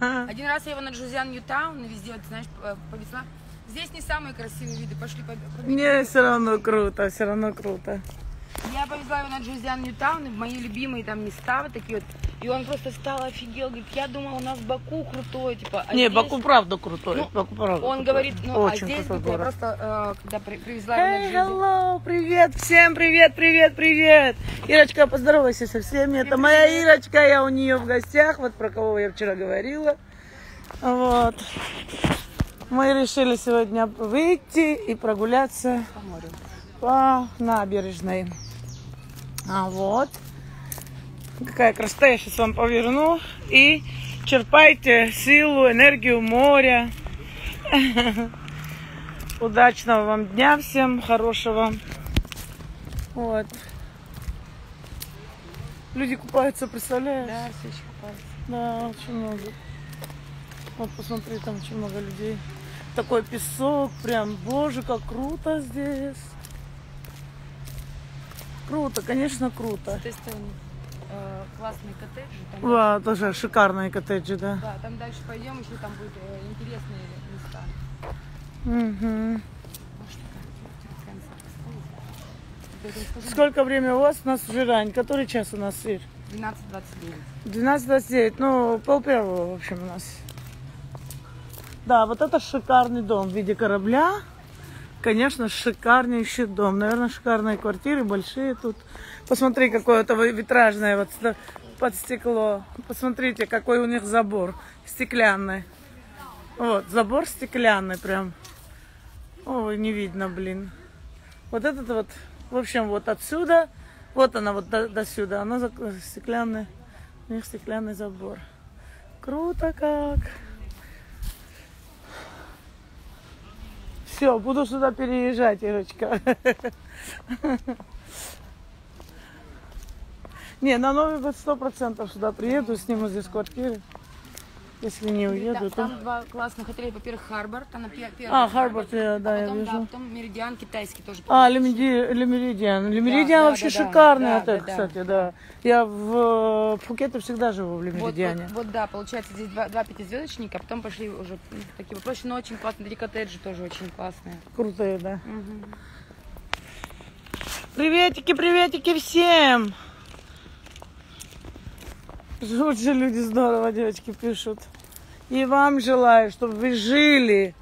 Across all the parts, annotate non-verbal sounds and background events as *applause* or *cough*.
Один раз я его на Джузиан Ньютаун, везде, вот, знаешь, повезла. Здесь не самые красивые виды, пошли по-. Мне все равно круто, все равно круто. Я повезла его на Джузиан Ньютаун, в мои любимые там места вот такие вот. И он просто стал офигел, говорит, я думал, у нас Баку крутой, типа. а Не, здесь- Баку правда крутой. Ну, Баку правда Он крутой. говорит, ну, Очень а здесь говорит, я просто, э, когда при- привезла Джузиан. hello, привет, всем привет, привет, привет. Ирочка, поздоровайся со всеми. Это моя Ирочка, я у нее в гостях, вот про кого я вчера говорила. Вот. Мы решили сегодня выйти и прогуляться По морю. по набережной. А вот. Какая красота, я сейчас вам поверну. И черпайте силу, энергию моря. *laughs* Удачного вам дня всем, хорошего. Вот. Люди купаются, представляешь? Да, все еще купаются. Да, очень много. Вот посмотри, там очень много людей. Такой песок, прям, боже, как круто здесь. Круто, конечно, С круто. этой стороны э, классные коттеджи. Там Ва, тоже шикарные коттеджи, да. Да, там дальше пойдем, еще там будут э, интересные места. Скажи. Сколько время у вас? У нас уже рань. Который час у нас, Ир? 12.29. 12.29, ну, пол первого, в общем, у нас. Да, вот это шикарный дом в виде корабля. Конечно, шикарнейший дом. Наверное, шикарные квартиры, большие тут. Посмотри, какое это витражное вот под стекло. Посмотрите, какой у них забор стеклянный. Вот, забор стеклянный прям. Ой, не видно, блин. Вот этот вот, в общем, вот отсюда, вот она вот до, до сюда, она стеклянная. У них стеклянный забор. Круто как. Все, буду сюда переезжать, Ирочка. *laughs* Не, на Новый год сто процентов сюда приеду, сниму здесь квартиры. Если не уеду, Да, то... там два классных отеля. Во-первых, Харбор. Там первый А, Харбор, я- да, а я потом, вижу. Да, потом Меридиан китайский тоже. А, Лемеди- Лемеридиан. Лемеридиан да, вообще да, да. шикарный Да, отель, да, да. кстати, да. Я в Пхукете всегда живу в Вот, Лемеридиане. вот, вот, да, получается, здесь два, два пятизвездочника, а потом пошли уже ну, такие попроще, но очень классные. Три коттеджи тоже очень классные. Крутые, да. Мгм. Приветики, приветики всем! Же люди здорово, девочки пишут. И вам желаю, чтобы вы жили,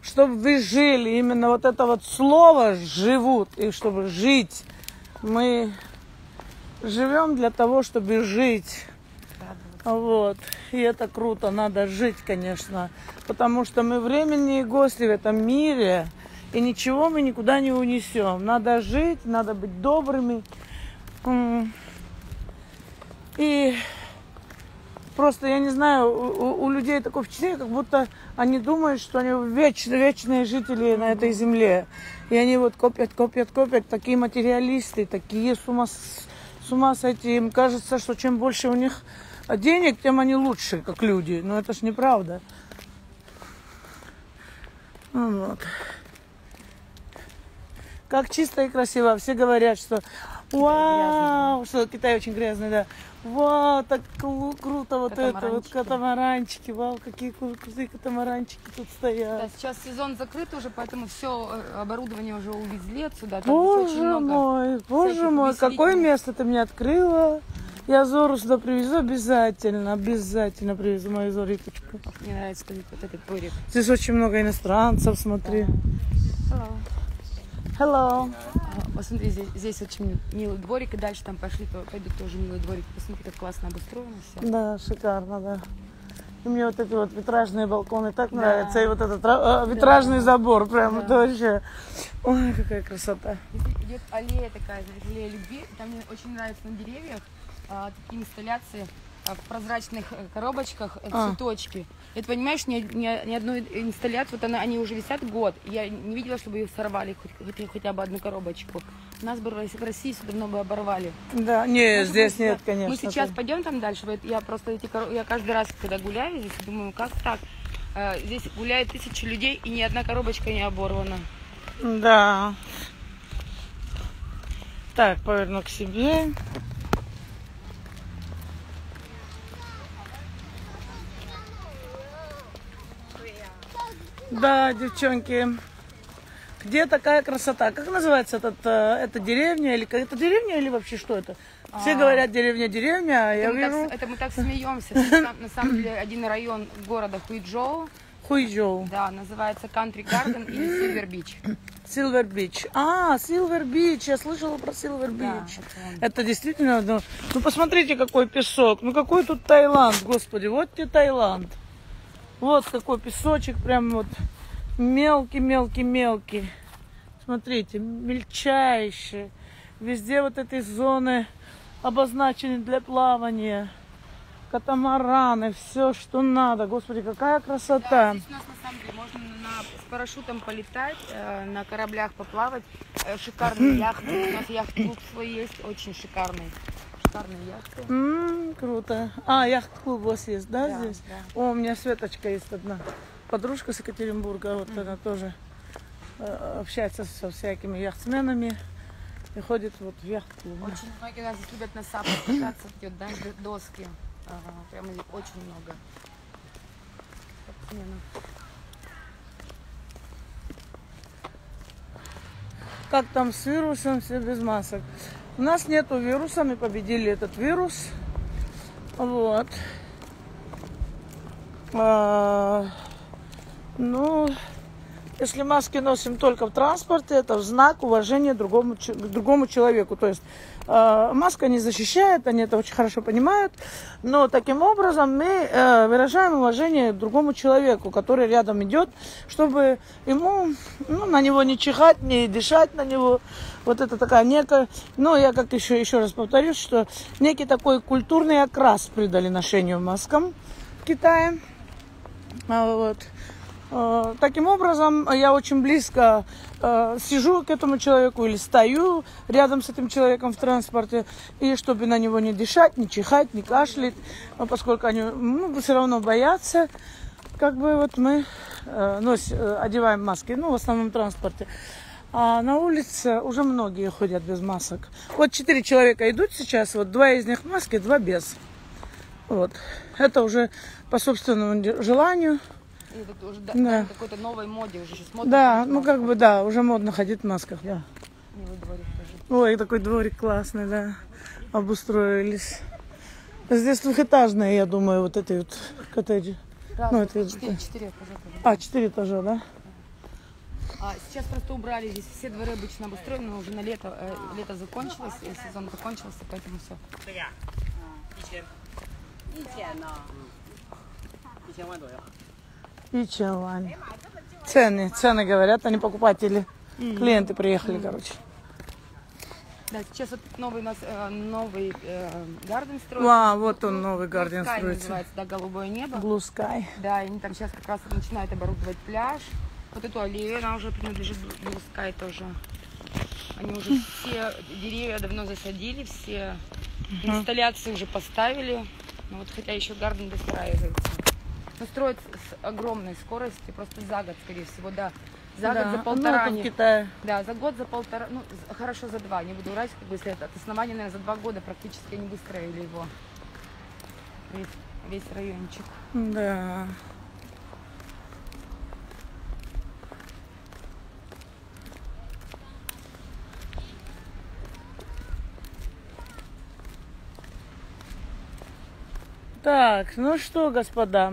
чтобы вы жили. Именно вот это вот слово живут, и чтобы жить. Мы живем для того, чтобы жить. Вот. И это круто, надо жить, конечно. Потому что мы временные гости в этом мире, и ничего мы никуда не унесем. Надо жить, надо быть добрыми. И просто, я не знаю, у, у- людей такое впечатление, как будто они думают, что они вечно, вечные жители на этой земле. И они вот копят, копят, копят, такие материалисты, такие с ума, с- с ума сойти. Им кажется, что чем больше у них денег, тем они лучше, как люди. Но это ж неправда. Ну Вот. Как чисто и красиво. Все говорят, что вау, что Китай очень грязный, да. Вау, так круто вот это, вот Катамаранчики. Вау, какие кру- крутые катамаранчики тут Да, стоят. сейчас сезон закрыт уже, поэтому все оборудование уже увезли отсюда. Там очень Боже мой, боже мой, какое место ты мне открыла. Я Зору сюда привезу обязательно, обязательно привезу мою Зориточку. Мне нравится вот этот дворик. Здесь очень много иностранцев, смотри. Hello. А, Посмотри, здесь, здесь очень милый дворик, и дальше там пошли, пойдут тоже милый дворик. Посмотри, как классно обустроено все. Да, шикарно, да. И мне вот эти вот витражные балконы так Да. нравятся. И вот этот э, витражный забор, прям Да. это вообще. Ой, какая красота. Здесь идет аллея такая, знаешь, аллея любви. Там мне очень нравятся на деревьях а, такие инсталляции а, в прозрачных э, коробочках э, А. цветочки. И ты понимаешь, ни, ни- ни одной инсталляции, вот она, они уже висят год. Я не видела, чтобы их сорвали, хоть, хоть- хотя бы одну коробочку. У нас бы в России- все давно бы оборвали. Да, не, Может здесь нет, да. конечно. Мы сейчас тут. пойдем там дальше. Я просто эти коро- я каждый раз, когда гуляю здесь, думаю, как так? Э, Здесь гуляет тысячи людей, и ни одна коробочка не оборвана. Да. Так, поверну к себе. Да, девчонки. Где такая красота? Как называется этот, э, эта деревня? Или это деревня или вообще что это? Все А. говорят деревня, деревня, а я Это мы, так, вижу с- это мы так смеемся. На На самом деле один район города Хуйчжоу, Хуйчжоу. да, называется Country Garden или Silver Beach. Силвер Бич. А, Силвер Бич. Я слышала про Силвер Да, это он. Это действительно, ну, ну посмотрите, какой песок. Ну какой тут Таиланд, господи, вот тебе Таиланд. Вот какой песочек, прям вот мелкий-мелкий-мелкий. Смотрите, мельчайший. Везде вот этой зоны обозначены для плавания. Катамараны, все, что надо. Господи, какая красота. Здесь у нас на самом деле можно на- с парашютом полетать, э, на кораблях поплавать. Э, шикарные *clears throat* яхты. У нас яхт-клуб свой есть, очень шикарный. Шикарные яхты. М, круто. А, яхт-клуб у вас есть, да, Да, здесь? да. О, у меня Светочка есть одна. Подружка с Екатеринбурга, вот она тоже э, общается со всякими яхтсменами и ходит вот в яхт-клуб. Очень многие у нас здесь любят на сапах кататься, вот, да, доски. Ага, прямо их очень много. Спортсменов. Как там с вирусом, все без масок. У нас нету вируса, мы победили этот вирус. Вот. А, ну, если маски носим только в транспорте, это в знак уважения другому, другому человеку. То есть э, маска не защищает, они это очень хорошо понимают, но таким образом мы э, выражаем уважение другому человеку, который рядом идет, чтобы ему, ну, на него не чихать, не дышать на него. Вот это такая некая, ну, я как еще, еще раз повторюсь, что некий такой культурный окрас придали ношению маскам в Китае. А, Вот. Э, Таким образом, я очень близко э, сижу к этому человеку или стою рядом с этим человеком в транспорте, и чтобы на него не дышать, не чихать, не кашлять, поскольку они ну, все равно боятся, как бы вот мы э, нос- э, одеваем маски, ну, в основном в транспорте. А на улице уже многие ходят без масок. Вот четыре человека идут сейчас, вот два из них в маске, два без. Вот. Это уже по собственному желанию. И это уже да, какой-то новой моде уже сейчас модно. Да, ну как бы да, уже модно ходить в масках, да. Ой, такой дворик классный, да. Обустроились. Здесь двухэтажные, я думаю, вот эти вот коттеджи. Раз, Ну, это- четыре, четыре этажа тоже. А, четыре этажа, да? А, сейчас просто убрали здесь все дворы обычно обустроены, но уже на лето, э, лето закончилось, и сезон закончился, поэтому все. 这 И Вань? Цены, цены говорят, они покупатели. Клиенты приехали, короче. Да, сейчас вот новый у нас э, новый э, гарден строится. А, вот он, новый гарден строится. называется, да, голубое небо. Blue Sky. Да, и они там сейчас как раз начинают оборудовать пляж. Вот эту аллею, она уже принадлежит Blue Sky тоже. Они уже все деревья давно засадили, все инсталляции уже поставили. Ну вот хотя еще гарден достраивается. Строят с огромной скоростью, просто за год, скорее всего, да. За Да, год, за ну, полтора. они- в Китае. Да, за год, за полтора, ну, хорошо, за два, не буду врать, как бы, если это от основания, наверное, за два года практически они выстроили его. Весь, весь райончик. Да. Так, ну что, господа,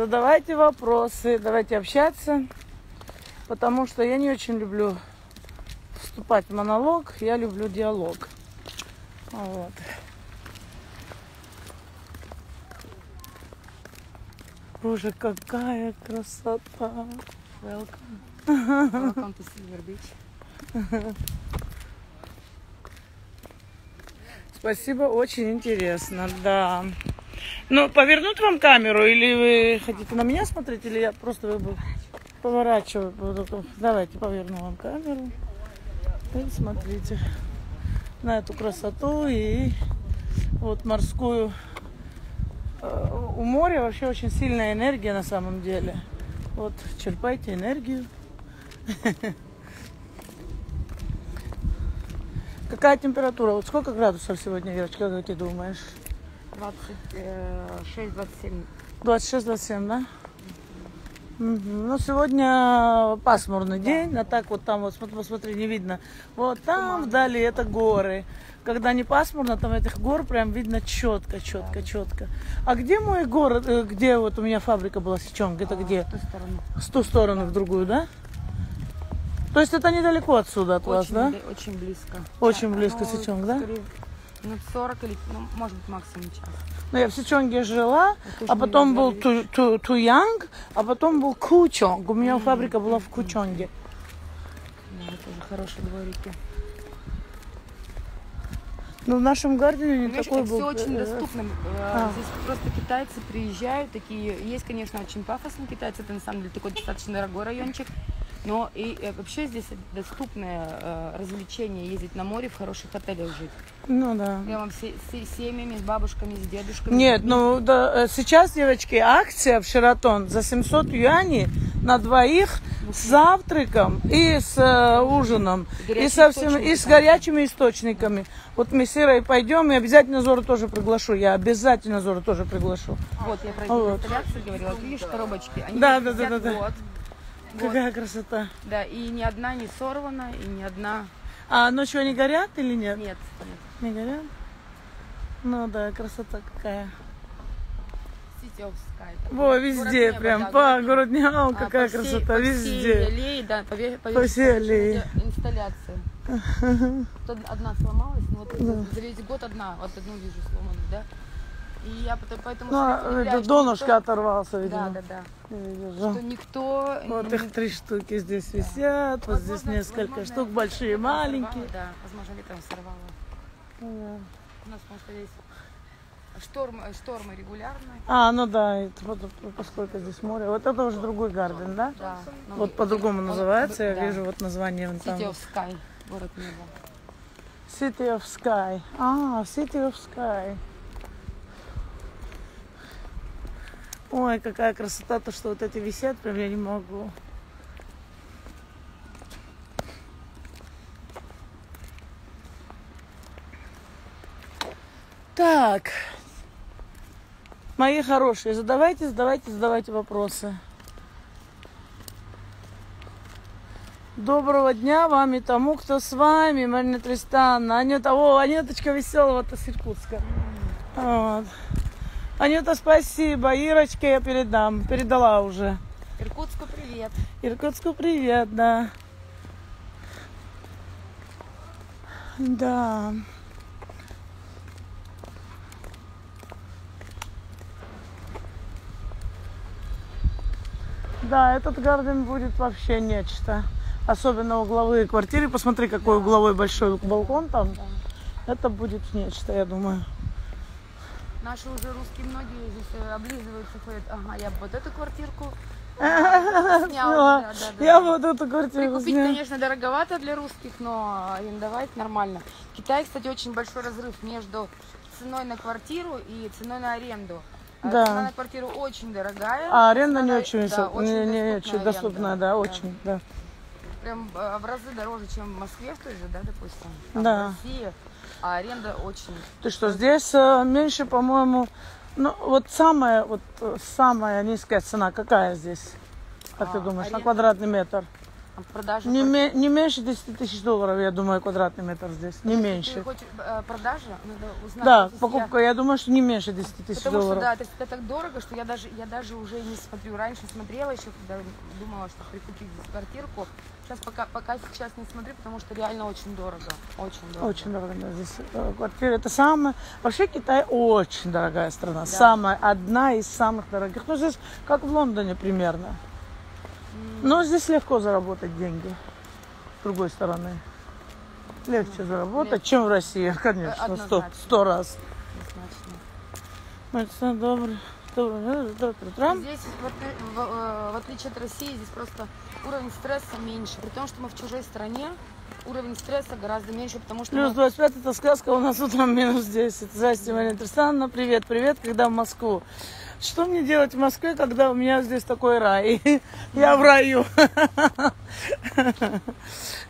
задавайте вопросы, давайте общаться, потому что я не очень люблю вступать в монолог, я люблю диалог. Вот. Боже, какая красота! Welcome. Welcome to Silver Beach. Спасибо, очень интересно, да. Ну, повернуть вам камеру, или вы хотите на меня смотреть, или я просто выберу, поворачиваю. Давайте поверну вам камеру. И смотрите на эту красоту и вот морскую. Э, У моря вообще очень сильная энергия на самом деле. Вот, черпайте энергию. *laughs* Какая температура? Вот сколько градусов сегодня, Верочка, как ты думаешь? 26-27. 26-27, да? Мгм. Ну, сегодня пасмурный день, а так вот там, вот смотри, посмотри, не видно. Вот там вдали это горы. Когда не пасмурно, там этих гор прям видно четко, четко, четко. А где мой город, э, где вот у меня фабрика была Сичонг, это где? С той стороны. С ту сторону, в другую, да? То есть это недалеко отсюда от вас, Очень, да? бли- очень близко. Очень Да, близко ну, Сычуанг, да? Минут 40 или, ну, может быть, максимум час. Ну, я в Сичонге жила, Это а потом был. Ту- Ту- Туянг, а потом был Кучонг. У меня фабрика была в Кучонге. Да, это тоже хорошие дворики. Ну, в нашем Гардене не Понимаешь, такой был. все очень э, доступно. Э, а. Здесь просто китайцы приезжают, такие, есть, конечно, очень пафосные китайцы, это на самом деле такой достаточно дорогой райончик, но и э, вообще здесь доступное э, развлечение, ездить на море, в хороших отелях жить. Ну, да. Прямо все, все семьями, с бабушками, с дедушками. Нет, с ну да, э, сейчас, девочки, акция в Шератон за 700 юаней на двоих с завтраком и с э, ужином. И, горячие со всем, и с горячими источниками. Вот мы с Ирой пойдем, и обязательно Зору тоже приглашу. Я обязательно Зору тоже приглашу. Вот, я про Вот. инсталляции говорила. Видишь, коробочки? Они Да, да, да, да, да. Вот. Какая красота. Да, и ни одна не сорвана, и ни одна... А ночью они горят или нет? Нет, нет. Не горят? Ну да, красота какая. Sky. Во, Город везде неба, прям, да, по город город Няу, А, какая по всей- красота, по всей везде. аллее, да, по, по, По всей аллее. Инсталляция. *laughs* Тут одна сломалась, но вот за- за весь год одна, вот одну вижу сломанную, да. И я поэтому... Ну, а, это что донышко никто- оторвался, Да, видимо. да, да. Я вижу. Что никто... Вот их три штуки здесь висят, вот здесь Возможно, несколько возможно, штук, большие, ветром сорвало, маленькие. Да, возможно, ветром сорвало. Да. У нас, потому что здесь шторм, штормы регулярные. А, ну да, и вот, поскольку здесь море. Вот это уже другой гарден, да? Да. Вот по-другому называется, я да. вижу вот название вон там. City of Sky, город неба. City of Sky. А, City of Sky. Ой, какая красота, то, что вот эти висят, прям я не могу. Так, мои хорошие, задавайте, задавайте, задавайте вопросы. Доброго дня вам и тому, кто с вами, Марина Тристанна. Анюта, о, Анюточка веселого-то с Иркутска. Вот. Анюта, спасибо. Ирочке я передам. Передала уже. Иркутску привет. Иркутску привет, да. Да. Да, этот гарден будет вообще нечто. Особенно угловые квартиры. Посмотри, какой угловой большой балкон там. Это будет нечто, я думаю. Наши уже русские многие здесь э, облизываются, ходят. Ага, я бы вот эту квартирку *laughs* сняла. Сняла. Да, да, да, Я да. вот эту квартиру Прикупить, сняла. конечно, дороговато для русских, но арендовать нормально. В Китае, кстати, очень большой разрыв между ценой на квартиру и ценой на аренду. А Да. Цена на квартиру очень дорогая. А аренда не очень, да, очень не, не, доступная очень доступная, аренда. да, очень, да. Прям э, в разы дороже, чем в Москве в той же, да, допустим. Там, Да. В России. А аренда очень. Ты что, здесь э, меньше, по-моему, ну вот самая, вот э, самая низкая цена какая здесь? Как ты А, думаешь, на аренда? квадратный метр? Продажи. Не, ме- не меньше 10 тысяч долларов, я думаю, квадратный метр здесь. Не Ты меньше. хочешь э, продажи? Надо узнать. Да, То есть покупка, я думаю, что не меньше 10 Я, тысяч потому что, долларов. да, это всегда так дорого, что я даже, я даже уже не смотрю. Раньше смотрела еще, когда думала, что прикупить здесь квартирку. Сейчас пока, пока сейчас не смотрю, потому что реально очень дорого. Очень дорого. Очень дорого да, здесь э, квартира. Это самое... Вообще Китай очень дорогая страна. Самая, одна из самых дорогих. Ну, здесь как в Лондоне примерно. Но здесь легко заработать деньги. С другой стороны. Легче заработать, чем в России, *laughs* конечно, сто, сто раз. Однозначно. Добрый, утро. Здесь, в, э, в отличие от России, здесь просто уровень стресса меньше. При том, что мы в чужой стране, уровень стресса гораздо меньше, потому что Плюс мы- 25 это сказка, у нас утром минус 10. Здрасте, Марина Трисановна, привет, привет, когда в Москву. Что мне делать в Москве, когда у меня здесь такой рай? *laughs* Я в раю. *laughs*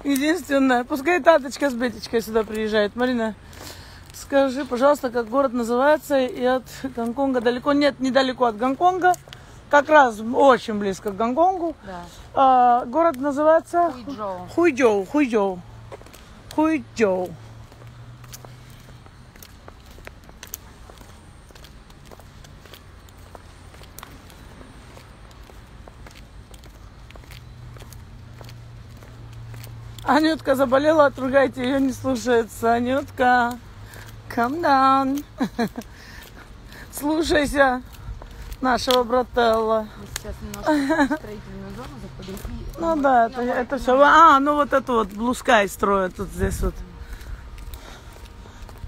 Единственное, пускай Таточка с Бетечкой сюда приезжает. Марина, Скажи, пожалуйста, как город называется и от Гонконга далеко? Нет, недалеко от Гонконга. Как раз очень близко к Гонконгу. Да. А, город называется Хуйчжоу. Хуйджоу. Хуйджоу. Хуйджоу. Анютка заболела, отругайте ее, не слушается. Анютка, come down. *laughs* Слушайся нашего брателла. Мы сейчас немножко в строительную зону заходим. и Ну да, это, это все. А, ну вот это вот Sky строят тут здесь вот.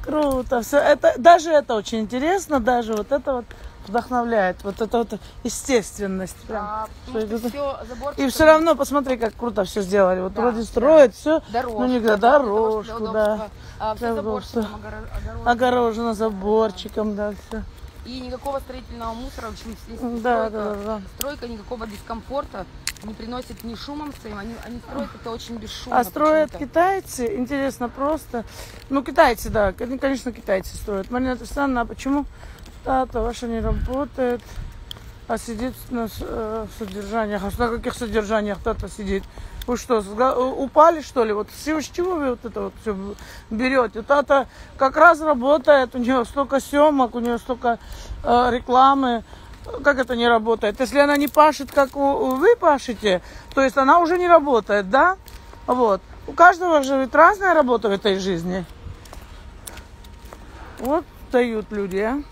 Круто. Все это, даже это очень интересно, даже вот это вот вдохновляет. Вот это вот естественность. Прям. А, Что это? все И все равно посмотри, как круто все сделали. Вот Да, вроде да. строят все, дорожка, ну никогда да, дорожку, да. А, все заборчиком огорожено. Огорожено заборчиком, да, все. И никакого строительного мусора, в общем, если Да, стройка, да, да. стройка никакого дискомфорта не приносит ни шумом своим, они, они строят это очень бесшумно. А строят китайцы, интересно просто. Ну, китайцы, да, кон- конечно, китайцы строят. Это странно, а почему тата ваша не работает, а сидит на э, содержаниях? А на каких содержаниях тата сидит? Вы что, у- упали, что ли? Вот чего- с чего вы вот это вот все берете? Тата как раз работает, у нее столько съемок, у нее столько э, рекламы. Как это не работает? Если она не пашет, как вы пашете, то есть она уже не работает, да? Вот. У каждого же ведь разная работа в этой жизни. Вот дают люди, а.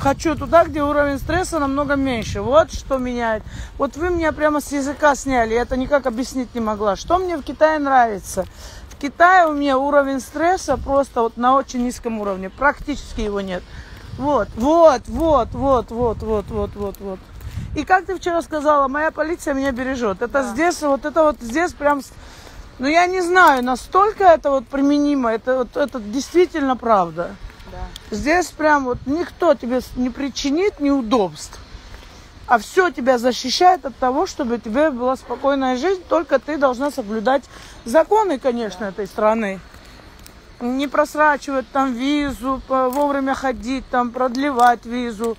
Хочу туда, где уровень стресса намного меньше. Вот что меняет. Вот вы меня прямо с языка сняли. Я это никак объяснить не могла. Что мне в Китае нравится? В Китае у меня уровень стресса просто вот на очень низком уровне. Практически его нет. Вот, вот, вот, вот, вот, вот, вот, вот, вот. И как ты вчера сказала, моя полиция меня бережет. Это Да. здесь, вот это вот здесь прям... Ну, я не знаю, настолько это вот применимо. Это вот это действительно правда. Да. Здесь прям вот никто тебе не причинит неудобств. А все тебя защищает от того, чтобы у тебя была спокойная жизнь. Только ты должна соблюдать законы, конечно, этой страны. Не просрачивать там визу, вовремя ходить, там продлевать визу.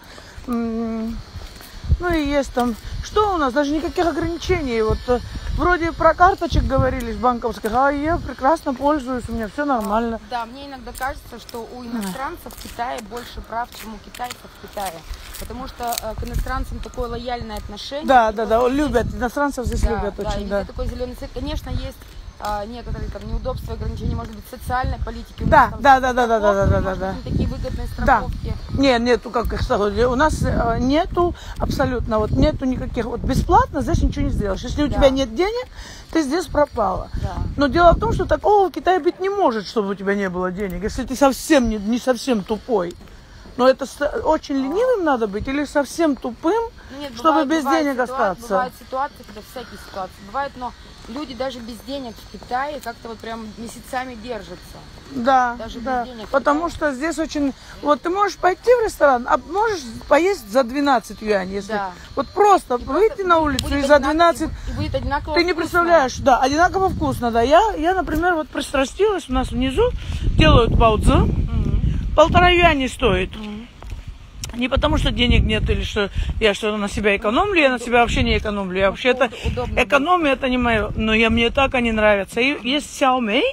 Ну и есть там... Что у нас? Даже никаких ограничений. Вот э, вроде про карточек говорили с банковских, а я прекрасно пользуюсь, у меня все нормально. Да, мне иногда кажется, что у иностранцев в Китае больше прав, чем у китайцев в Китае. Потому что э, к иностранцам такое лояльное отношение. Да, да, да, любят, иностранцев здесь Да, любят да, очень, да. такой зеленый цвет. Конечно, есть а, некоторые там неудобства, ограничения, может быть, социальной политики. Да, нас там да, да, да, да, да, да, да, да. такие выгодные Да. страховки. Не, нету как их сказать. У нас э, нету абсолютно, вот нету никаких, вот бесплатно здесь ничего не сделаешь. Если у Да. тебя нет денег, ты здесь пропала. Да. Но дело в том, что такого в Китае быть не может, чтобы у тебя не было денег, если ты совсем не, не совсем тупой. Но это очень ленивым надо быть или совсем тупым, нет, чтобы бывают- без бывают денег ситуа- остаться. Бывают ситуации, когда всякие ситуации бывают, но люди даже без денег в Китае как-то вот прям месяцами держатся. Да, Даже без да. денег, Потому что здесь очень... Вот ты можешь пойти в ресторан, а можешь поесть за 12 юаней. Если... Да. Вот просто И выйти просто на улицу и за 12... И будет одинаково Ты не вкусно. представляешь, да, одинаково вкусно, да. Я, я, например, вот пристрастилась, у нас внизу делают паудзу, Мгм. Полтора юаня стоит. Не потому что денег нет или что я что на себя экономлю, я на себя вообще не экономлю. Я вообще это экономия это не мое, но я мне так они нравятся. И есть сяомей,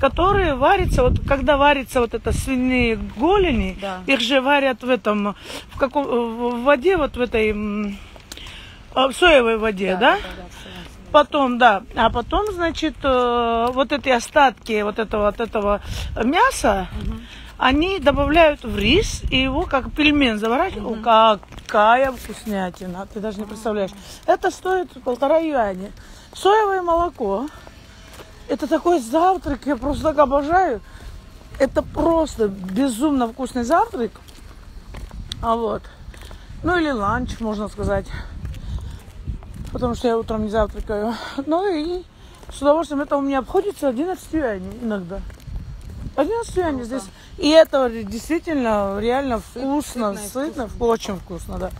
которые варятся, вот когда варится вот это свиные голени, Да. их же варят в этом, в каком, в воде вот в этой а, в соевой воде, да? да. Потом, да. А потом, значит, э, вот эти остатки вот этого, от этого мяса, они добавляют в рис и его как пельмен заворачивают. О, какая вкуснятина, ты даже не представляешь. Это стоит полтора юаня. Соевое молоко. Это такой завтрак, я просто так обожаю. Это просто безумно вкусный завтрак. А вот. Ну или ланч, можно сказать потому что я утром не завтракаю. Ну и с удовольствием это у меня обходится 11 юаней иногда. 11 юаней здесь. И это действительно реально вкусно, сытно сытно, вкусно. очень вкусно, да.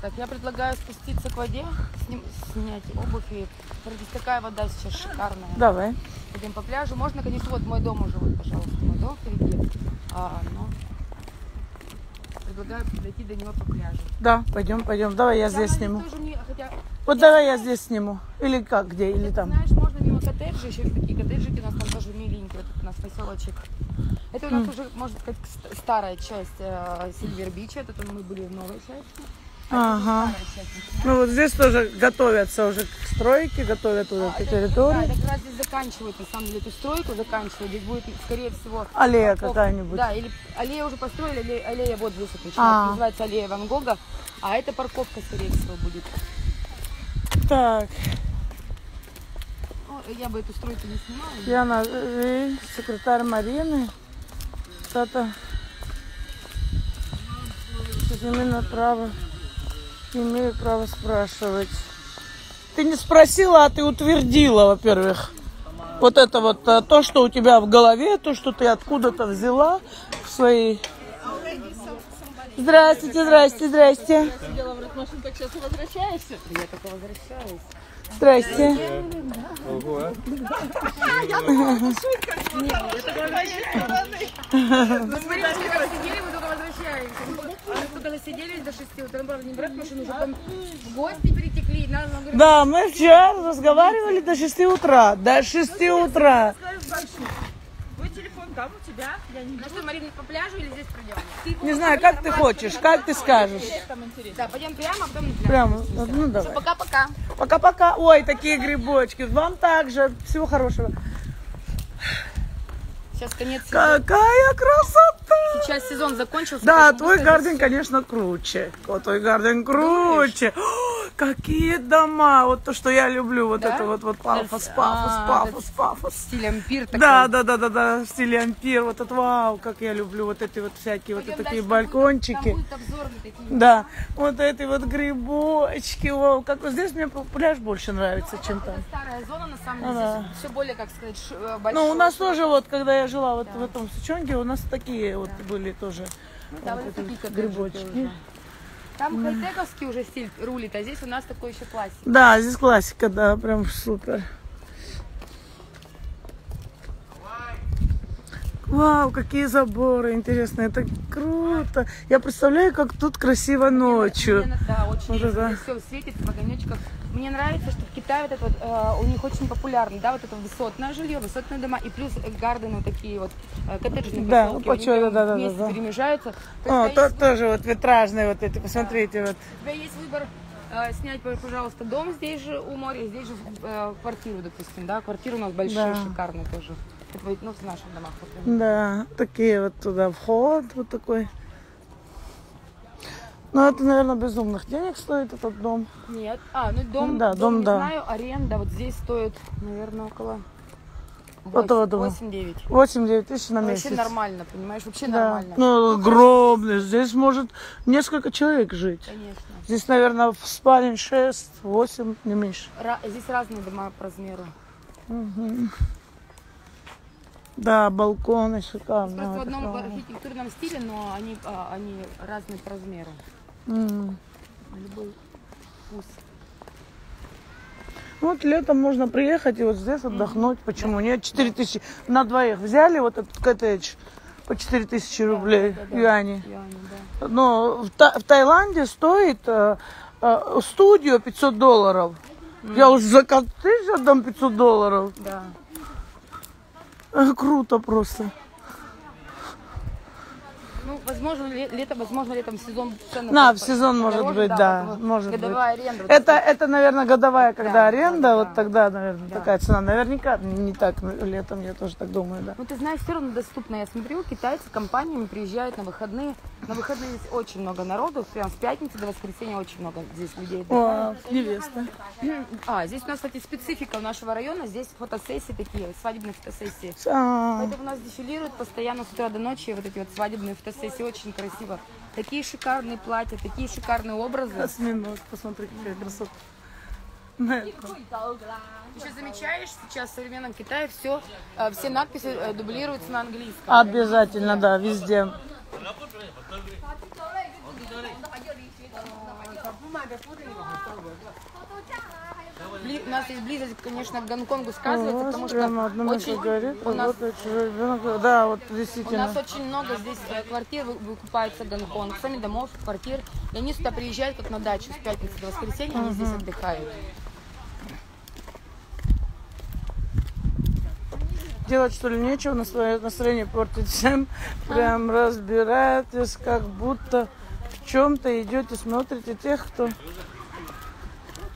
Так, я предлагаю спуститься к воде, сним- снять обувь и пройти. Такая вода сейчас шикарная. Давай. Пойдем по пляжу. Можно, конечно, вот мой дом уже, вот, пожалуйста, мой дом впереди. А, но предлагаю дойти до него по пляжу. Да, пойдем, пойдем. Давай я здесь сниму. тоже не- хотя, Вот давай я здесь сниму. Или как, где, или там. знаешь, можно мимо коттеджа, еще такие коттеджики, у нас там тоже миленькие, вот у нас поселочек. Это у нас уже, можно сказать, ст- старая часть э, Сильвер-Бича, это там мы были в новой части. Ага. Ну вот здесь тоже готовятся уже к стройке, готовят уже Да, территорию. это как раз здесь заканчивают, на самом деле, эту стройку заканчивают. Здесь будет, скорее всего, Аллея какая-нибудь. Да, или аллея уже построили, аллея, аллея вот здесь вот А. начинается, называется аллея Ван Гога. А это парковка, скорее всего, будет. Так, Ну, я бы эту стройку не снимала. Яна, э, секретарь Марины. Это именно право, имею право спрашивать. Ты не спросила, а ты утвердила, во-первых. Вот это вот а, то, что у тебя в голове, то, что ты откуда-то взяла в своей... Здравствуйте, здрасте, здрасте. Я возвращаюсь. Здрасте. Мы смотрели, мы как сидели, мы только возвращаемся. Мы только засиделись до 6 утра. Правда, не брать машину, уже там в гости перетекли. Надо, нам говорят, Да, мы вчера разговаривали до 6 утра. До 6 утра. Там у тебя? Я не ну что, Марина, по пляжу или здесь пройдем? Не знаю, как ты хочешь, как ты скажешь. Да, пойдем прямо, а потом. Прямо, ну давай. Пока-пока. Пока-пока. Ой, такие грибочки. Вам также. Всего хорошего. Сейчас конец. Какая красота! Сейчас сезон закончился. Да, твой гарден, конечно, круче. Вот твой гарден круче. О, какие дома! Вот то, что я люблю. Вот Да? это вот, вот пафос, А, пафос, это пафос, пафос. Стиль ампир такой. Да, да, да, да, да, в стиле ампир. Вот это вау, как я люблю вот эти вот всякие вот Пойдем такие дальше, там будет- балкончики. Там обзорные такие. Да, вот эти вот грибочки, вау, как вот здесь мне пляж больше нравится, чем там. Это старая зона, на самом Ну деле, да. здесь все более, как сказать, ш- э. Ну, у нас тоже вот, когда я жила вот в этом Сычонге, у нас такие вот были тоже вот вот эти такие вот коттеджики грибочки. Там хай-тековский уже стиль рулит, а здесь у нас такой еще классик. Да, здесь классика, да, прям супер. Вау, какие заборы интересные, это круто. Я представляю, как тут красиво ночью. Мне на- да, очень Вот это. все светится в огонечках. Мне нравится, что в Китае вот это вот, э, у них очень популярно, да, вот это высотное жилье, высотные дома и плюс гардены такие вот, э, коттеджные Да, поселки, ну, они да, да, да, вместе да. перемежаются. То О, то, тоже вот витражные вот эти, посмотрите, вот. У тебя есть выбор э, снять, пожалуйста, дом здесь же у моря, здесь же э, квартиру, допустим, да, квартиры у нас большие, Да. шикарные тоже. Вот, ну, в наших домах. Да, такие вот туда вход, вот такой. Ну, это, наверное, безумных денег стоит этот дом. Нет, а, ну дом, Да, дом, не да. знаю, аренда вот здесь стоит, наверное, около Этого дома. 8-9. 8-9 тысяч на Вообще месяц. нормально, понимаешь, вообще Да. нормально. Ну, огромный. Здесь может несколько человек жить. Конечно. Здесь, наверное, в спальне 6-8, не меньше. Ра- здесь разные дома по размеру. Да, балконы Просто шикарные. в вот одном архитектурном стиле, но они, а, они разные по размеру. М. Любой вкус. Вот летом можно приехать и вот здесь отдохнуть. Почему нет? 4 тысячи. На двоих взяли вот этот коттедж по 4 тысячи рублей Да, да, да. юаней. Юани, да. Но в, Та- в Таиланде стоит э, э, студио 500 долларов. Я уже за коттедж отдам 500 долларов. Да. Круто просто. Ну, возможно, ле- лето, возможно, летом сезон цены На, будут в сезон может быть, да, поэтому может быть. годовая аренда. вот Это, это, наверное, годовая, когда Да, аренда, да, вот да. тогда, наверное, такая цена. Наверняка не так летом, я тоже так думаю, да. Ну, ты знаешь, все равно доступно. Я смотрю, китайцы компаниями приезжают на выходные. На выходные здесь очень много народу. Прям с пятницы до воскресенья очень много здесь людей. О, невеста. А, здесь у нас, кстати, специфика нашего района. Здесь фотосессии такие, свадебные фотосессии. А, Поэтому у нас дефилируют постоянно с утра до ночи вот эти вот свадебные фотосессии. Очень красиво. Такие шикарные платья, такие шикарные образы. осьминог, посмотри, какая красота. Еще замечаешь, сейчас в современном Китае все, все надписи э, дублируются на английском. Обязательно, да, везде. Бли- У нас есть близость, конечно, к Гонконгу сказывается, Вот, потому что одна очень, горит, у нас работает чужой ребенок. Да, вот У действительно. нас очень много здесь э, квартир вы- выкупается Гонконг, сами домов, квартир. И они сюда приезжают как на дачу с пятницы до воскресенья, они здесь отдыхают. Делать что ли нечего, настроение, настроение портить всем. Прям разбираетесь, как будто в чем-то идете, смотрите тех, кто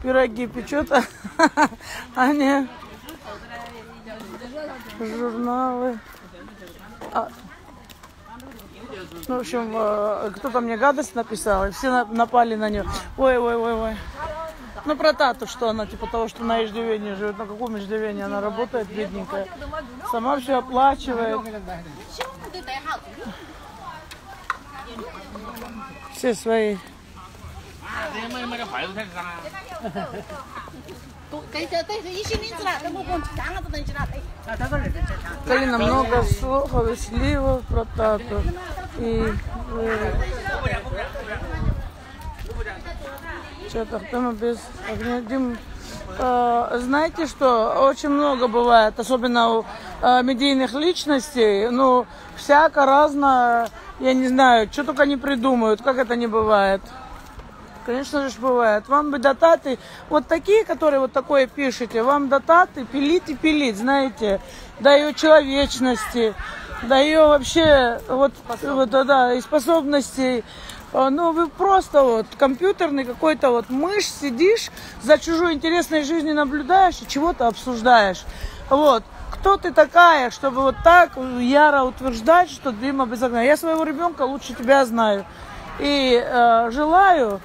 пироги печет, *laughs* а, не журналы. А, ну, в общем, э, кто-то мне гадость написал, и все на- напали на нее. Ой, ой, ой, ой. Ну, про тату, что она, типа того, что на иждивении живет. На каком иждивении она работает, бедненькая. Сама все оплачивает. Все свои. 这没没得坏处才是啥？对对对，一心领子了，等我讲讲了这东西了，对。 Калина много слухов и сливов про тату. И э, что-то там без огня. Дим, э, знаете что, очень много бывает, особенно у э, медийных личностей, ну, всяко разно, я не знаю, что только не придумают, как это не бывает. Конечно же бывает. Вам бы дататы, вот такие, которые вот такое пишете, вам дататы пилить и пилить, знаете, ее человечности, ее вообще вот, вот да, да, и способностей. А, Ну, вы просто вот компьютерный какой-то вот мышь, сидишь, за чужой интересной жизнью наблюдаешь и чего-то обсуждаешь. Вот. Кто ты такая, чтобы вот так яро утверждать, что Дима без огня? Я своего ребенка лучше тебя знаю. И э, желаю,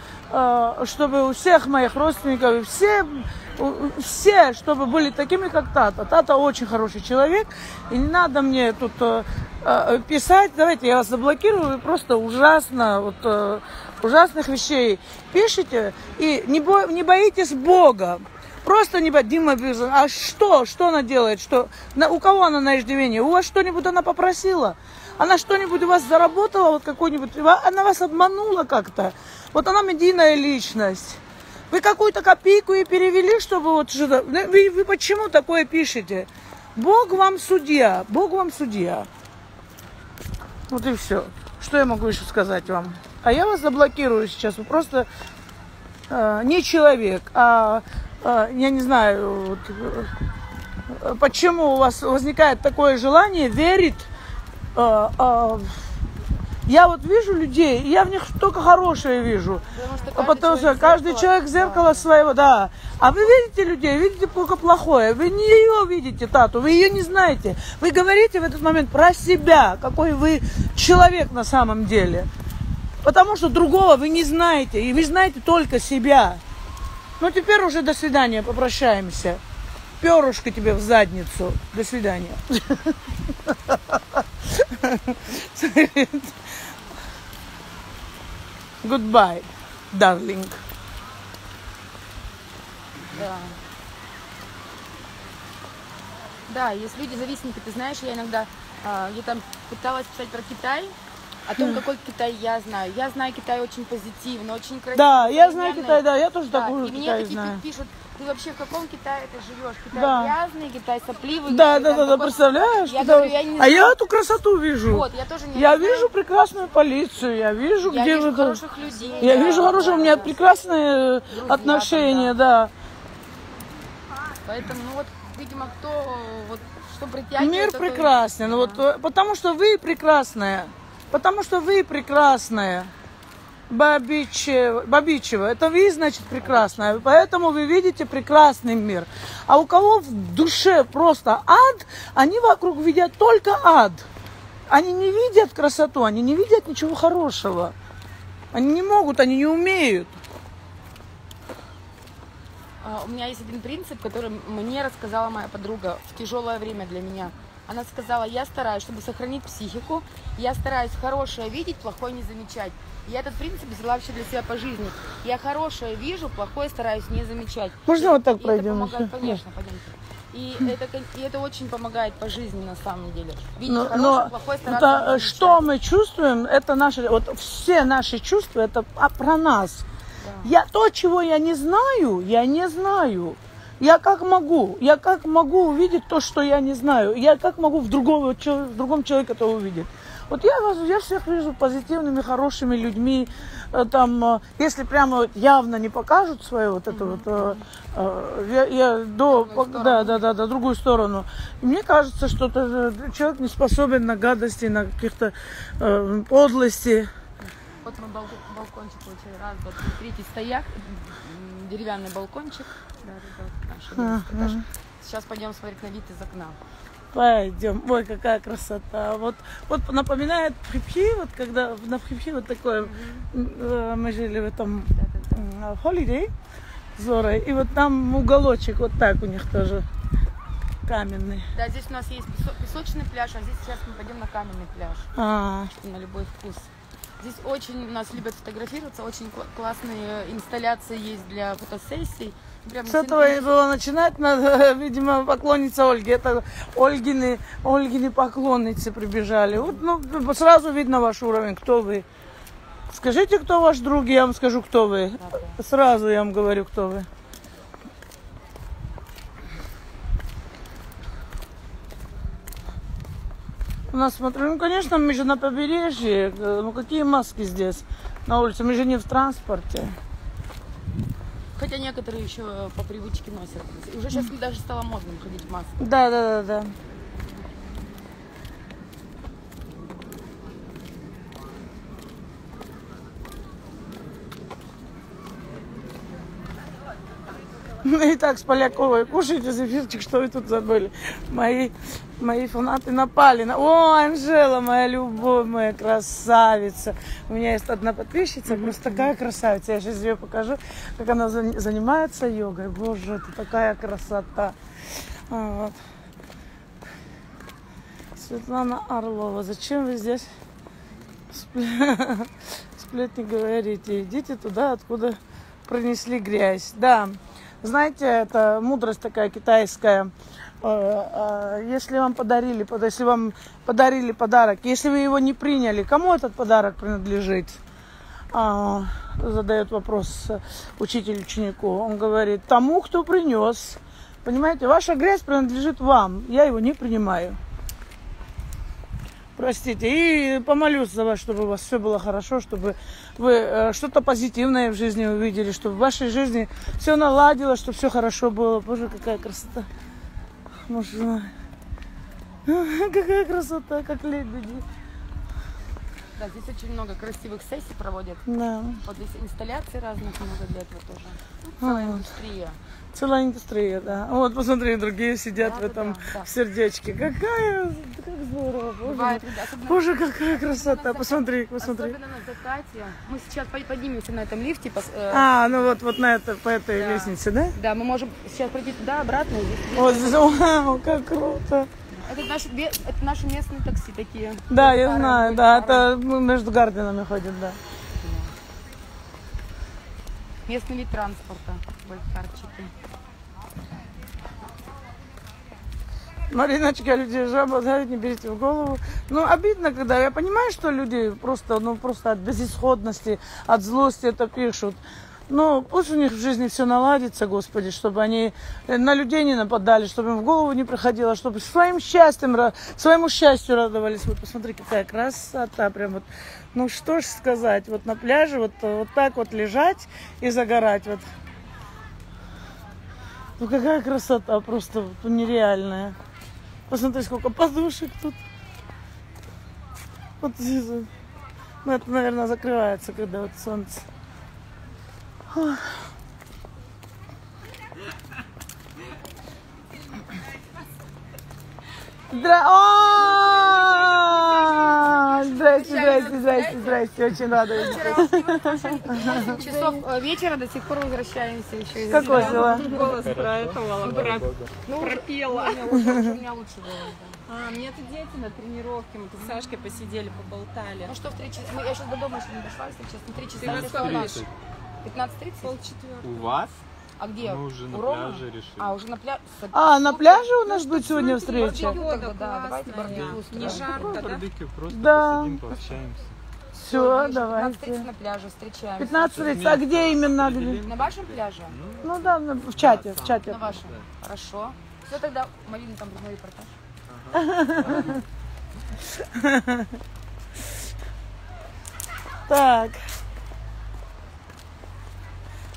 чтобы у всех моих родственников, все, все, чтобы были такими, как Тата. Тата очень хороший человек, и не надо мне тут э, э, писать, давайте я вас заблокирую, вы просто ужасно, вот, э, ужасных вещей пишете, и не, бо- не боитесь Бога. Просто не боитесь. Дима Бирзан, а что, что она делает, что, на- у кого она на иждивении? У вас что-нибудь она попросила? Она что-нибудь у вас заработала, вот какой-нибудь, она вас обманула как-то. Вот она медийная личность. Вы какую-то копейку и перевели, чтобы вот что-то... Ну, Вы, вы почему такое пишете? Бог вам судья, Бог вам судья. Вот и все. Что я могу еще сказать вам? А я вас заблокирую сейчас. Вы просто э, не человек, а э, я не знаю, вот, э, почему у вас возникает такое желание верить э, э, я вот вижу людей, и я в них только хорошее вижу. Потому что А Потому что человек каждый зеркало. человек зеркало своего, да. А вы видите людей, видите только плохое. Вы не ее видите, Тату, вы ее не знаете. Вы говорите в этот момент про себя, какой вы человек на самом деле. Потому что другого вы не знаете, и вы знаете только себя. Ну теперь уже до свидания, попрощаемся. Перышко тебе в задницу. До свидания. *laughs* Goodbye, darling. Да. Да, есть люди завистники. Ты знаешь, я иногда а, я там пыталась писать про Китай, о том, какой Китай я знаю. Я знаю Китай очень позитивно, очень красиво. Да, я знаю. Китай, да, я тоже Да, такую и мне Китай такие знаю. пи- пишут, ты вообще в каком Китае ты живешь? Китай Да. грязный, Китай сопливый. Да, да, да, да, представляешь? Я Да. говорю, я не а я знаю. эту красоту вижу. Вот, я тоже не Я знаю. вижу прекрасную полицию, я вижу, Я где вижу вы... хороших людей. Я да, вижу хорошие, да, у меня да. прекрасные Друзья отношения, там, да. Поэтому, ну вот, видимо, кто вот что притягивает. Мир это- прекрасен, ну вот, э, потому что вы прекрасная, потому что вы прекрасная. Бабичева, Бабичева, это вы, значит, прекрасная. Поэтому вы видите прекрасный мир. А у кого в душе просто ад, они вокруг видят только ад. Они не видят красоту, они не видят ничего хорошего. Они не могут, они не умеют. А, У меня есть один принцип, который мне рассказала моя подруга в тяжелое время для меня. Она сказала, я стараюсь, чтобы сохранить психику, я стараюсь хорошее видеть, плохое не замечать. Я этот принцип взяла вообще для себя по жизни. Я хорошее вижу, плохое стараюсь не замечать. Можно вот так И пройдем Это помогает, еще? конечно, пойдемте. И это, и это очень помогает по жизни на самом деле. Видеть Но, хорошее, но плохое, стараться это, не что мы чувствуем, это наши, вот все наши чувства, это а, про нас. Я то, чего я не знаю, я не знаю. Я как могу? Я как могу увидеть то, что я не знаю? Я как могу в, другого, в другом человеке это увидеть? Вот я, вас- я всех вижу позитивными, хорошими людьми. Э, Там, э, если прямо явно не покажут свое вот это вот, э, я, я до, да, да, да, да, другую сторону. И мне кажется, что человек не способен на гадости, на каких-то э, подлости. Вот мы балк- балкончик получили. Раз, два, три, третий стояк. Деревянный балкончик. Да, да, да, наш одиннадцатый этаж. Сейчас пойдем смотреть на вид из окна. Пойдем. Ой, какая красота. Вот, вот напоминает Пхипхи, вот когда на Пхипхи вот такое, э, мы жили в этом Holiday с Зорой, и вот там уголочек вот так у них тоже каменный. Да, здесь у нас есть песо- песочный пляж, а здесь сейчас мы пойдем на каменный пляж. А, на любой вкус. Здесь очень у нас любят фотографироваться, очень кла- классные инсталляции есть для фотосессий. Прям с этого и было начинать надо, *laughs* видимо, поклонница Ольги. Это Ольгины, Ольгины поклонницы прибежали. Вот, ну, сразу видно ваш уровень, кто вы. Скажите, кто ваш друг, я вам скажу, кто вы. Сразу я вам говорю, кто вы. У нас, смотрю, ну, конечно, мы же на побережье. Ну, какие маски здесь на улице? Мы же не в транспорте. Хотя некоторые еще по привычке носят. И Уже сейчас даже стало модным ходить в маске. Да, да, да, да. Итак, с Поляковой кушайте зефирчик, что вы тут забыли. Мои, мои фанаты напали на... О, Анжела, моя любовь, моя красавица. У меня есть одна подписчица, просто такая красавица. Я сейчас ее покажу, как она зан- занимается йогой. Боже, это такая красота. А, Вот. Светлана Орлова, зачем вы здесь спле- *laughs* сплетни говорите? Идите туда, откуда пронесли грязь. Да, знаете, это мудрость такая китайская. Э, э, Если вам подарили, под- если вам подарили подарок, если вы его не приняли, кому этот подарок принадлежит? А, задает вопрос учитель ученику. Он говорит, тому, кто принес. Понимаете, ваша грязь принадлежит вам. Я его не принимаю. Простите. И помолюсь за вас, чтобы у вас все было хорошо, чтобы вы э, что-то позитивное в жизни увидели, чтобы в вашей жизни все наладилось, чтобы все хорошо было. Боже, какая красота. Мужчина. *laughs* Какая красота, как лебеди. Да, здесь очень много красивых сессий проводят. Да. Вот здесь инсталляций разных много для этого тоже. Ну, Целая индустрия. Целая индустрия, да. Вот, посмотри, другие сидят Да, в этом да, да. в сердечке. Какая, как здорово. Боже, Бывает, особенно- Боже, какая красота. Посмотри, посмотри. Особенно на закате. Мы сейчас по- поднимемся на этом лифте. пос- э, А, ну вот, вот на это, по этой Да. лестнице, да? Да, мы можем сейчас пройти туда, обратно. здесь- Вот здесь, *laughs* вау, как круто. Это наши, это наши местные такси такие. Да, я знаю, да, гольф-кары. это мы между Гардинами ходят, да. Местный вид транспорта. Гольф-карчики. Мариночка, людей жаба давит, не берите в голову. Ну, обидно, когда я понимаю, что люди просто, ну, просто от безысходности, от злости это пишут. Но пусть у них в жизни все наладится, Господи, чтобы они э, на людей не нападали, чтобы им в голову не приходило, чтобы своим счастьем, своему счастью радовались. Вот посмотри, какая красота, прям вот. Ну что ж сказать, вот на пляже вот, вот так вот лежать и загорать, вот. Ну какая красота, просто вот нереальная. Посмотри, сколько подушек тут. Вот здесь. Ну, это, наверное, закрывается, когда вот солнце. Ох. Здра... О! Здрасте, здрасте, здрасте, здрасте. Очень рада видеть. Часов э, вечера до сих пор возвращаемся еще из Как вас? Голос проэтовала, про- Ну, пропела. У меня лучше, да. А, мне тут дети на тренировке, мы тут с Сашкой посидели, поболтали. Ну что, в три часа? Ну, я сейчас до дома еще не дошла, если честно. Три часа. Ты во здесь сколько? У нас. 15.30? Полчетвертого. У вас? А где? Мы уже на У Ромы? пляже решили. А, уже на пляже? А, на пляже у нас будет сегодня встреча? Барбекю да, давайте барбекю не устроим. жарко, да? Барбекю, просто Да. посидим, пообщаемся. Все, вижу. 15.30 давайте. на пляже встречаемся. 15.30, а где именно? Где? На вашем пляже? Ну да, на- в чате, в чате. На вашем. Хорошо. Все, тогда Марина там прямой репортаж. *laughs* Так.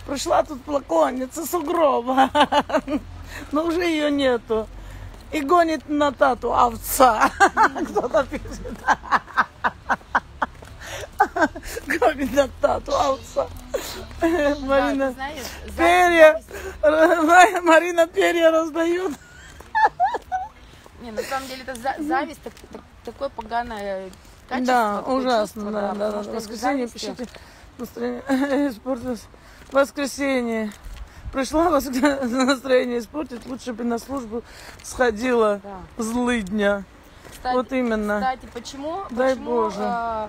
Пришла тут плаконница сугроба. *laughs* Но уже ее нету. И гонит на тату овца. *laughs* Кто-то пишет. *laughs* Гонит на тату овца. Марина перья. Марина перья раздает. Не, на самом деле это за- зависть, так- так- такое поганое качество. Да, ужасно, да, да, да. воскресенье зависти- пишите. Настроение испортилось. Воскресенье. Пришла *laughs* вас настроение испортить, лучше бы на службу сходила Да. злыдня. Кстати, Вот именно. Кстати, почему, Дай почему Боже. э,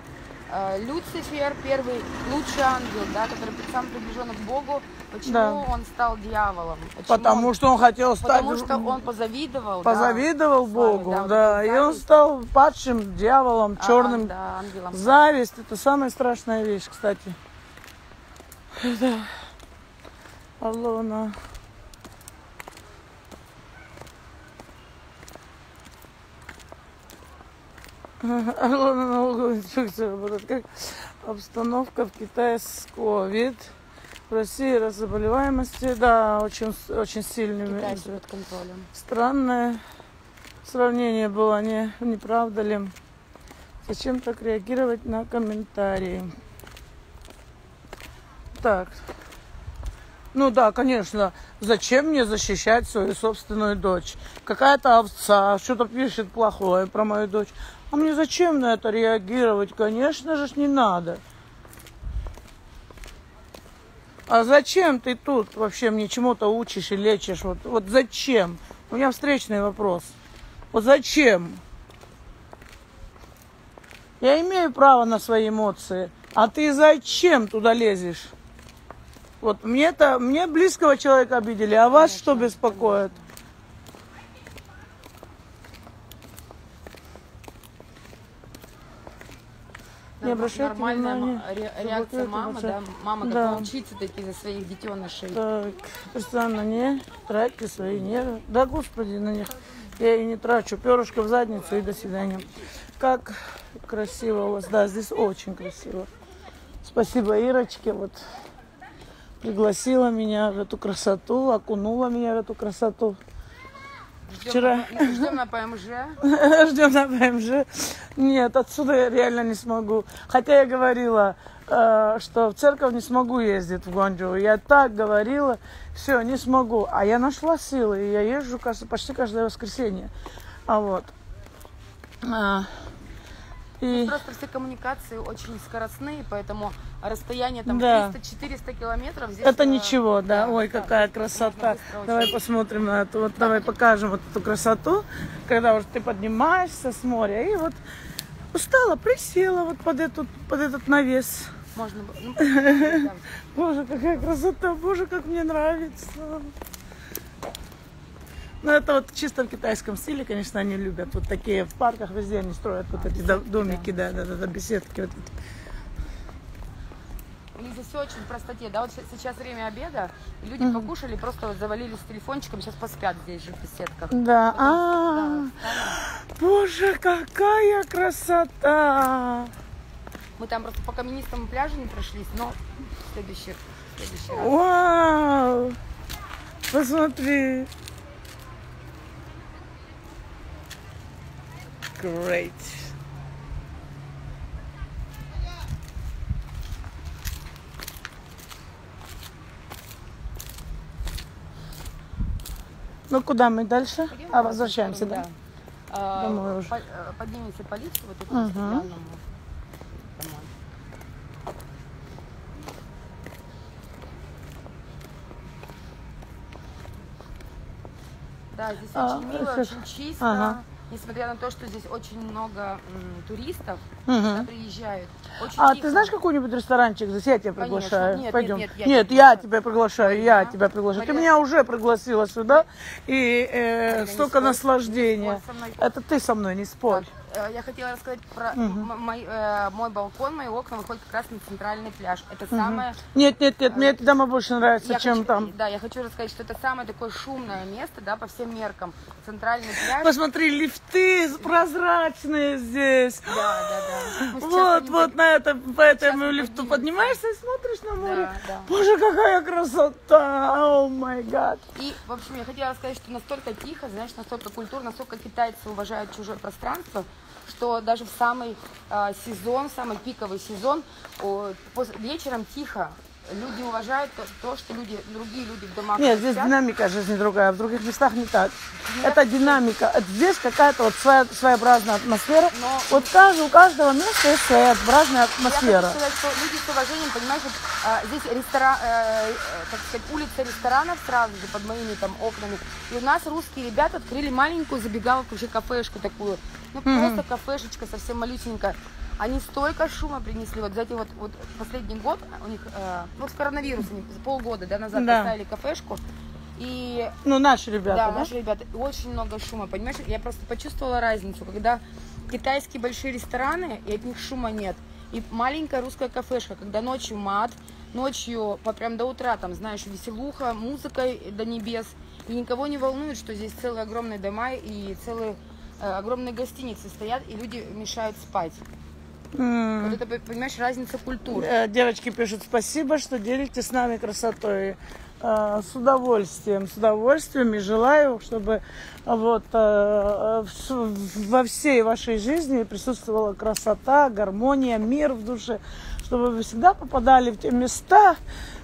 э, Люцифер, первый лучший ангел, да, который сам приближен к Богу, почему Да. он стал дьяволом? Почему Потому он- что он хотел стать... Потому что он позавидовал. да, позавидовал славе, Богу, да, да, и он стал падшим дьяволом, а, черным. да, ангелом. Зависть это самая страшная вещь, кстати. Да. Алона. *laughs* Алона налоговая инспекция работает. Как обстановка в Китае с ковид? В России рост заболеваемости, да, очень, очень сильными. Китайцы под контролем. Странное сравнение было, не, не правда ли? Зачем так реагировать на комментарии? Так. Ну да, конечно. Зачем мне защищать свою собственную дочь? Какая-то овца что-то пишет плохое про мою дочь. А мне зачем на это реагировать? Конечно же не надо. А зачем ты тут вообще мне чему-то учишь и лечишь? Вот, вот зачем? У меня встречный вопрос. Вот зачем? Я имею право на свои эмоции. А ты зачем туда лезешь? Вот мне-то, мне близкого человека обидели, а вас что беспокоит? Не обращайте Нормальная внимания. ма- ре- реакция мамы, да, мама Да. как волчица такие за своих детенышей. Так, постоянно не тратьте свои нервы. Да, господи, на них я и не трачу. Перышко в задницу и до свидания. Как красиво у вас. Да, здесь очень красиво. Спасибо Ирочке. Вот пригласила меня в эту красоту, окунула меня в эту красоту. Ждем Вчера- на- Ждем на ПМЖ. *laughs* Ждем на ПМЖ. Нет, отсюда я реально не смогу. Хотя я говорила, э, что в церковь не смогу ездить в Гонджу. Я так говорила, все, не смогу. А я нашла силы, и я езжу, кажется, почти каждое воскресенье. А вот. И Просто все коммуникации очень скоростные, поэтому расстояние там Да. 300-400 километров здесь... это э, ничего, да. да, Ой, да. какая красота. Давай очень. посмотрим на это. Вот давай покажем вот эту красоту, когда вот ты поднимаешься с моря и вот устала, присела вот под этот, под этот навес. Можно... бы- ну. *laughs* Боже, какая красота, боже, как мне нравится. Ну, это вот чисто в китайском стиле, конечно, они любят. Вот такие в парках везде они строят вот эти до- домики, да, да, да, да, беседки. Вот эти. У них здесь все очень в простоте. Да, вот сейчас время обеда, люди покушали, просто вот завалились телефончиком, сейчас поспят здесь же в беседках. Да, Потом, а, да, боже, какая красота. Мы там просто по каменистому пляжу не прошлись, но в следующий, в следующий раз. Вау, посмотри. Great. Ну, куда мы дальше? Пойдем А, возвращаемся, да? А, Домой уже. по- э, Поднимемся по лифту вот этому стеклянному. Домой. Да, здесь А, очень мило, сейчас. очень чисто. Ага. Несмотря на то, что здесь очень много м, туристов, Мгм. да, приезжают. Очень А тихо. ты знаешь какой-нибудь ресторанчик здесь? Я тебя приглашаю. Нет, нет, Пойдем. нет, я Нет, тебя я приглашаю. тебя приглашаю, я Марина. тебя приглашаю. Ты меня уже пригласила сюда, и э, Марина, столько наслаждения. Это ты со мной не спорь. Так, я хотела рассказать про м- мой, э, мой балкон, мои окна выходят как раз на центральный пляж. Это самое... Нет, нет, нет, мне это дома больше нравится, Я чем хочу- там. Да, я хочу рассказать, что это самое такое шумное место, да, по всем меркам. Центральный пляж. Посмотри, лифты прозрачные здесь. Да, да, да. Вот, вот на это, по этому лифту поднимаешься и смотришь на море. Да, да. Боже, какая красота! О май гад! И, в общем, я хотела сказать, что настолько тихо, знаешь, настолько культурно, настолько китайцы уважают чужое пространство, что даже в самый э, сезон, самый пиковый сезон, вечером тихо. Люди уважают то, то, что люди, другие люди в домах Нет, здесь динамика жизни другая, в других местах не так. Это динамика. Здесь какая-то вот своя, своеобразная атмосфера. Но- Вот каждый, у каждого места есть своеобразная Я хочу атмосфера. сказать, что люди с уважением, понимаешь, вот, а, здесь ресторан, э, э, так сказать, улица ресторанов сразу же под моими там окнами. И у нас русские ребята открыли маленькую забегаловку, вообще кафешку такую. Ну, просто кафешечка совсем малюсенькая. Они столько шума принесли. Вот за эти вот, вот последний год у них, э, ну, с коронавирусом, полгода да, назад Да. поставили кафешку. И Ну, наши ребята, да, да? наши ребята, очень много шума, понимаешь? Я просто почувствовала разницу, когда китайские большие рестораны, и от них шума нет. И маленькая русская кафешка, когда ночью мат, ночью по прям до утра, там, знаешь, веселуха, музыка до небес. И никого не волнует, что здесь целые огромные дома и целые э, огромные гостиницы стоят, и люди мешают спать. Вот это, понимаешь, разница культур. Э, Девочки пишут, спасибо, что делитесь с нами красотой. Э, С удовольствием, с удовольствием и желаю, чтобы вот э, во всей вашей жизни присутствовала красота, гармония, мир в душе, чтобы вы всегда попадали в те места,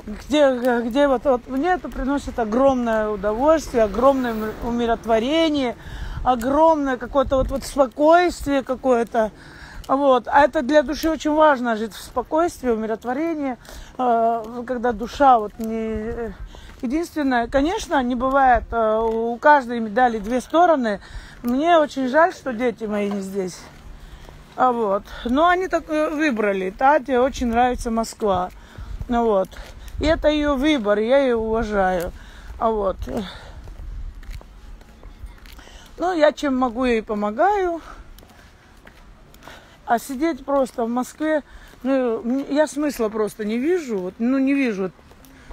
где, где вот, вот мне это приносит огромное удовольствие, огромное ум- умиротворение, огромное какое-то вот, вот спокойствие какое-то. Вот. А это для души очень важно, жить в спокойствии, умиротворении, э, когда душа вот не... Единственное, конечно, не бывает э, у каждой медали две стороны. Мне очень жаль, что дети мои не здесь. А вот. Но они так э, выбрали. Тате очень нравится Москва. Ну вот. И это ее выбор, я ее уважаю. А вот. Ну, я чем могу, ей помогаю. А сидеть просто в Москве, ну, я смысла просто не вижу. Вот, ну, не вижу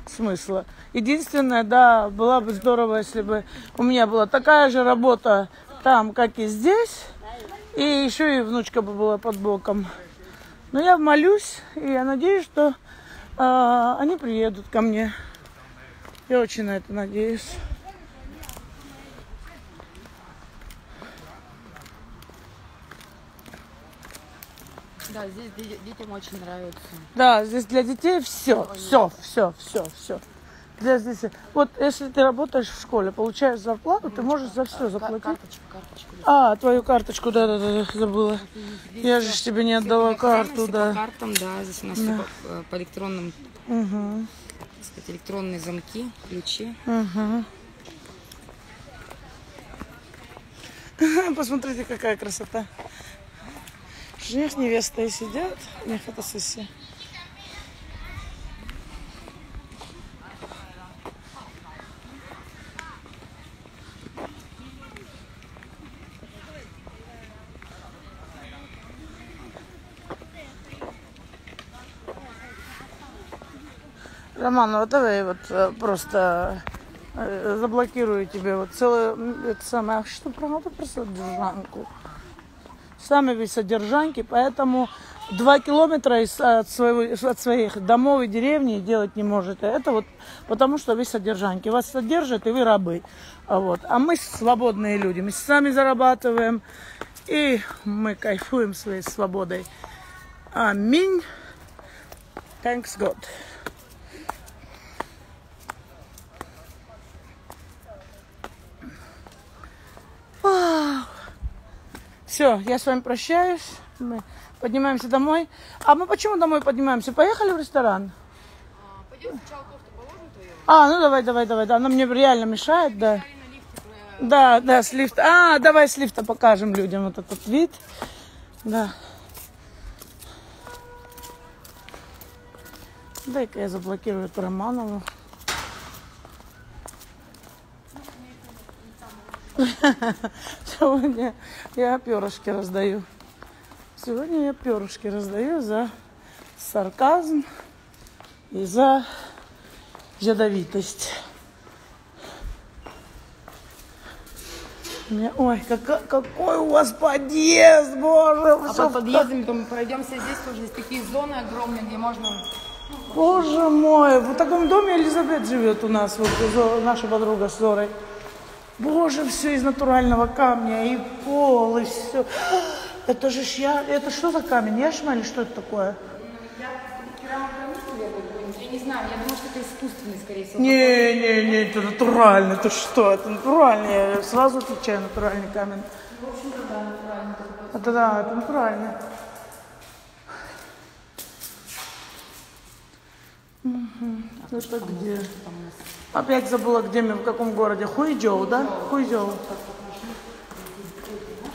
смысла. Единственное, да, было бы здорово, если бы у меня была такая же работа там, как и здесь. И еще и внучка бы была под боком. Но я молюсь, и я надеюсь, что а, они приедут ко мне. Я очень на это надеюсь. Да, здесь де- детям очень нравится. Да, здесь для детей все, все, все, все, все. Для здесь, вот если ты работаешь в школе, получаешь зарплату, ты можешь за все Ка- заплатить. Карточку, карточку. А, твою карточку, да, да, да, забыла. Я же тебе не отдала карту, По да. картам, да, здесь у нас всё по, э, по электронным, Угу, так сказать, электронные замки, ключи. угу. *laughs* Посмотрите, какая красота. Жених, невеста и сидят на фотосессии. Роман, вот давай вот э, просто э, заблокирую тебе вот целое м, это самое, а что правда про содержанку? Сами вы содержанки, поэтому два километра из, от, своего, от своих домов и деревни делать не можете. Это вот потому, что вы содержанки. Вас содержат, и вы рабы. А, вот. а мы свободные люди. Мы сами зарабатываем, и мы кайфуем своей свободой. Аминь. Thanks God. Все, я с вами прощаюсь. Мы поднимаемся домой. А мы почему домой поднимаемся? Поехали в ресторан? Пойдем сначала кофту положим твою. А, ну давай, давай, давай. Да, она мне реально мешает, да. Да, да, с лифта. А, давай с лифта покажем людям вот этот вид. Да. Дай-ка я заблокирую эту Романову. *laughs* Сегодня *laughs* я перышки раздаю. Сегодня я перышки раздаю за сарказм и за ядовитость. Мне- Ой, кака- какой у вас подъезд, боже, А под подъездами потом пройдемся здесь тоже есть такие зоны огромные, где можно Боже мой, в таком доме Елизабет живет у нас, вот наша подруга с Зорой. Боже, все из натурального камня, и пол, и все. Это же ж я, это что за камень? Яшма или что это такое? Я не знаю, я думаю, что это искусственный, скорее всего. Не, не, не, это натурально, это что? Это натуральный, я сразу отвечаю, натуральный камень. Это да, это натуральный. Мгм. Это где? Опять забыла, где мы, в каком городе. Хуйджоу, да? Хуйджоу.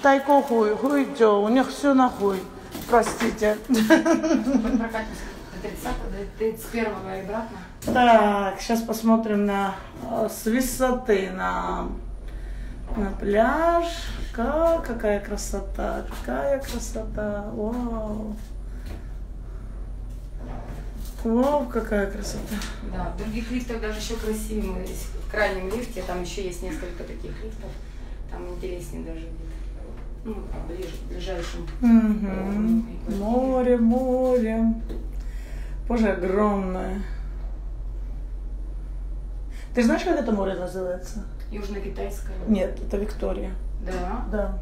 Тайко хуй, хуйджоу. У них все на хуй. Простите. Прокатимся до 30 до 31 и обратно. Так, сейчас посмотрим на э, с высоты на, на пляж. Как, какая красота, какая красота. Вау. Вау, какая красота. Да, в других лифтах даже еще красивее. Мы в крайнем лифте, там еще есть несколько таких лифтов. Там интереснее даже вид. Ну, ближе, ближайшим. Мгм. Море, море. Боже, огромное. Ты знаешь, как это море называется? Южно-китайское. Нет, это Виктория. Да. Да.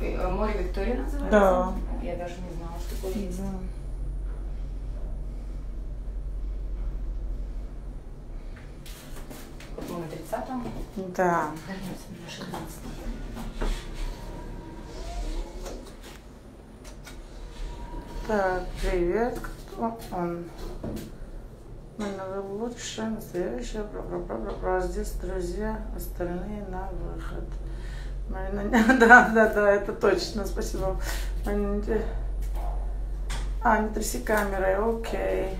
Э, Море Виктория называется? Да. Я даже не знала, что такое есть. Да. Мы на 30-м. Да. Вернемся на 16 Так, привет, кто он? Мы лучше, настоящее, здесь друзья, остальные на выход. Марина- *laughs* Да, да, да, это точно, спасибо. А, не тряси камерой, окей.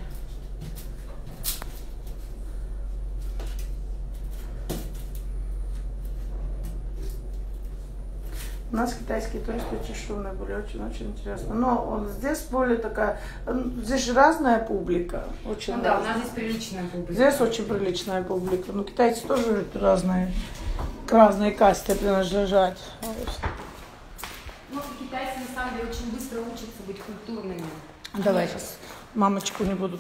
У нас китайские туристы очень шумные были, очень-очень интересно. Но он здесь более такая, здесь же разная публика. Очень Ну да, у разная. нас здесь приличная публика. Здесь очень приличная публика. Ну, китайцы тоже разные, к разной касте принадлежат. Ну, китайцы на самом деле очень быстро учатся быть культурными. Давай сейчас мамочку не буду